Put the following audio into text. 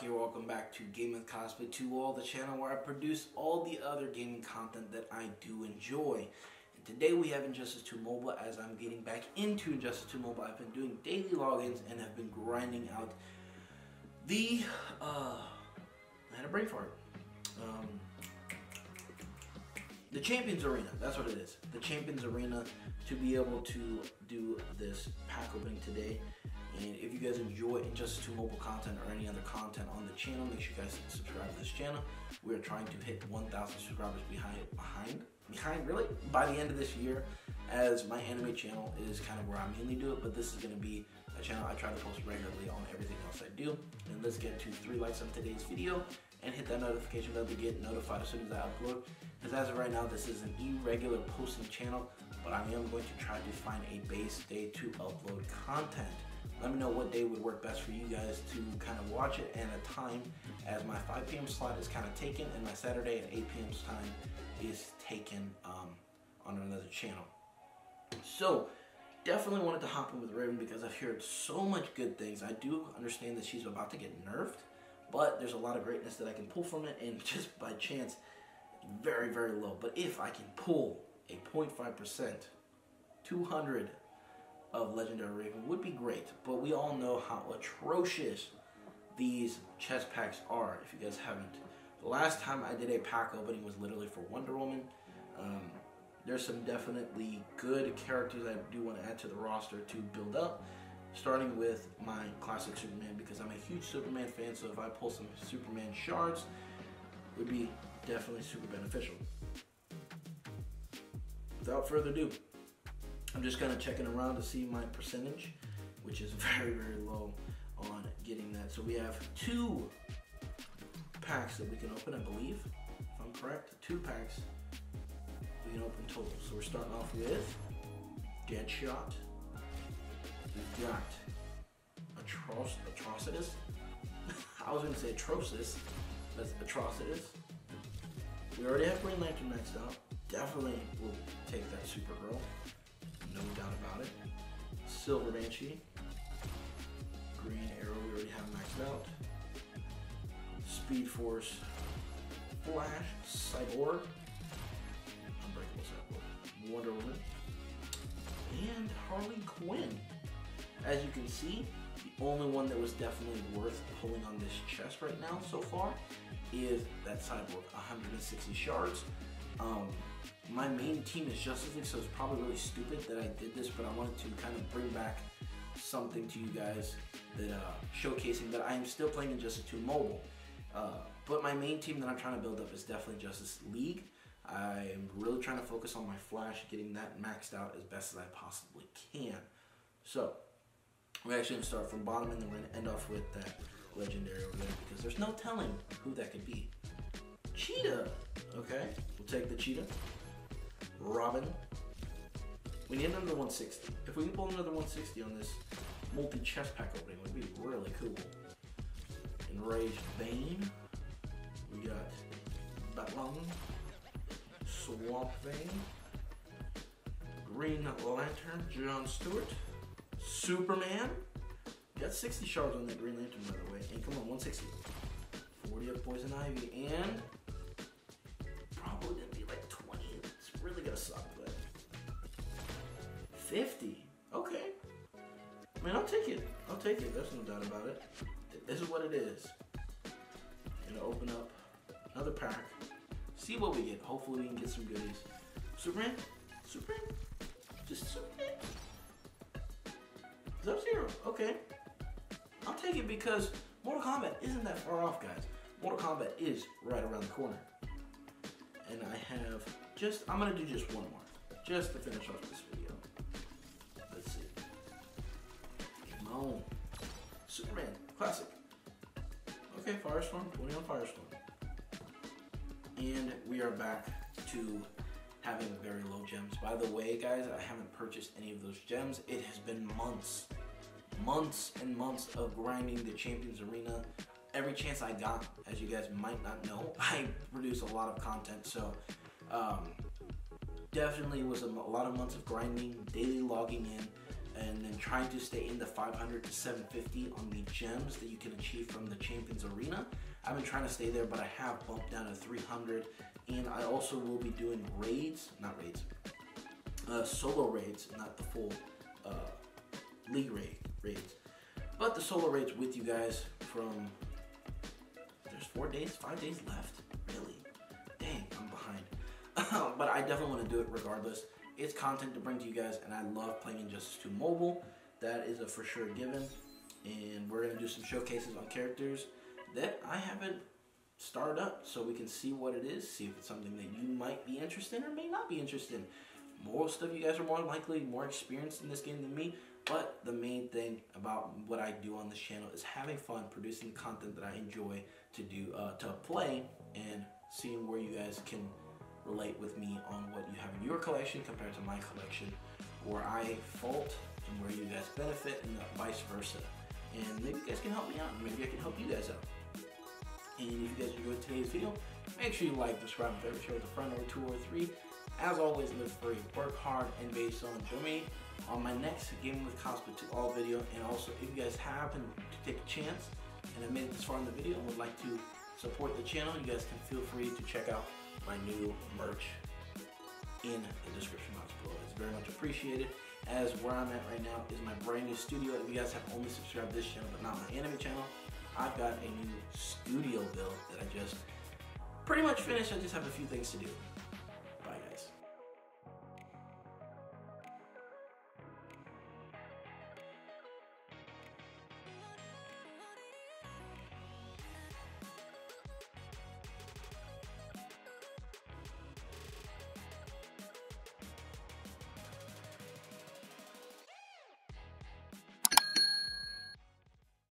Here, welcome back to Gaming Cosplay 2 All, the channel where I produce all the other gaming content that I do enjoy. And today we have Injustice 2 Mobile as I'm getting back into Injustice 2 Mobile. I've been doing daily logins and have been grinding out the, uh, I had a brain fart. Um, the Champions Arena, that's what it is. The Champions Arena to be able to do this pack opening today. And if you guys enjoy Injustice 2 mobile content or any other content on the channel, make sure you guys subscribe to this channel. We are trying to hit 1,000 subscribers behind, behind, behind, really, by the end of this year, as my anime channel is kind of where I mainly do it, but this is going to be a channel I try to post regularly on everything else I do. And let's get to three likes on today's video and hit that notification bell to get notified as soon as I upload. Because as of right now, this is an irregular posting channel, but I am going to try to find a base day to upload content. Let me know what day would work best for you guys to kind of watch it and a time as my 5 p.m. slot is kind of taken and my Saturday at 8 p.m. time is taken um, on another channel. So definitely wanted to hop in with Raven because I've heard so much good things. I do understand that she's about to get nerfed, but there's a lot of greatness that I can pull from it and just by chance, very, very low. But if I can pull a 0.5%, 200 of Legendary Raven would be great, but we all know how atrocious these chest packs are if you guys haven't. The last time I did a pack opening was literally for Wonder Woman. Um, there's some definitely good characters I do want to add to the roster to build up, starting with my classic Superman because I'm a huge Superman fan, so if I pull some Superman shards, it would be definitely super beneficial. Without further ado, I'm just kind of checking around to see my percentage, which is very, very low on getting that. So we have two packs that we can open, I believe, if I'm correct. Two packs we can open total. So we're starting off with Deadshot. We've got Atroc Atrocitus. I was going to say Atrocious. That's Atrocitus. We already have Green Lantern next up. Definitely will take that Supergirl no doubt about it. Silver Banshee. Green Arrow we already have maxed out. Speed Force. Flash. Cyborg. Unbreakable Cyborg. Wonder Woman. And Harley Quinn. As you can see, the only one that was definitely worth pulling on this chest right now so far is that Cyborg. 160 shards. Um, my main team is Justice League, so it's probably really stupid that I did this, but I wanted to kind of bring back something to you guys that uh, showcasing that I am still playing Injustice 2 mobile. Uh, but my main team that I'm trying to build up is definitely Justice League. I am really trying to focus on my Flash, getting that maxed out as best as I possibly can. So, we're actually going to start from bottom and then we're going to end off with that legendary over there because there's no telling who that could be. Cheetah! Okay, we'll take the Cheetah. Robin. We need another 160. If we can pull another 160 on this multi-chest pack opening, it would be really cool. Enraged Bane. We got Batman. Swamp Thing. Green Lantern, John Stewart. Superman. Got 60 shards on that Green Lantern, by the way. And come on, 160. 40 of Poison Ivy. And 50. Okay. I mean, I'll take it. I'll take it. There's no doubt about it. This is what it is. Gonna open up another pack. See what we get. Hopefully we can get some goodies. Superman? Superman? Just Superman? Sub-Zero. Okay. I'll take it because Mortal Kombat isn't that far off, guys. Mortal Kombat is right around the corner. And I have just, I'm gonna do just one more, just to finish off this On. Superman, classic. Okay, Firestorm, 20 on Firestorm. And we are back to having very low gems. By the way, guys, I haven't purchased any of those gems. It has been months, months and months of grinding the Champions Arena. Every chance I got, as you guys might not know, I produce a lot of content. So um, definitely was a, lot of months of grinding, daily logging in, and then trying to stay in the 500 to 750 on the gems that you can achieve from the Champions Arena. I've been trying to stay there, but I have bumped down to 300, and I also will be doing raids, not raids, uh, solo raids, not the full uh, league raid raids, but the solo raids with you guys from. There's four days, five days left. Really? Dang, I'm behind. but I definitely want to do it regardless. It's content to bring to you guys, and I love playing Injustice 2 Mobile. That is a for sure given. And we're gonna do some showcases on characters that I haven't started up, so we can see what it is, see if it's something that you might be interested in or may not be interested in. Most of you guys are more likely more experienced in this game than me, but the main thing about what I do on this channel is having fun, producing content that I enjoy to do, uh, to play, and seeing where you guys can relate with me on what you have in your collection compared to my collection, where I fault and where you guys benefit, and vice versa. And maybe you guys can help me out, maybe I can help you guys out. And if you guys enjoyed today's video, make sure you like, subscribe, and favorite, share with a friend or two or three. As always, live free, work hard, and based on me on my next Gaming with Cosplay 2 All video. And also, if you guys happen to take a chance and have made it this far in the video and would like to support the channel, you guys can feel free to check out my new merch in the description box below. It's very much appreciated. As where I'm at right now is my brand new studio. If you guys have only subscribed this channel but not my anime channel, I've got a new studio build that I just pretty much finished. I just have a few things to do.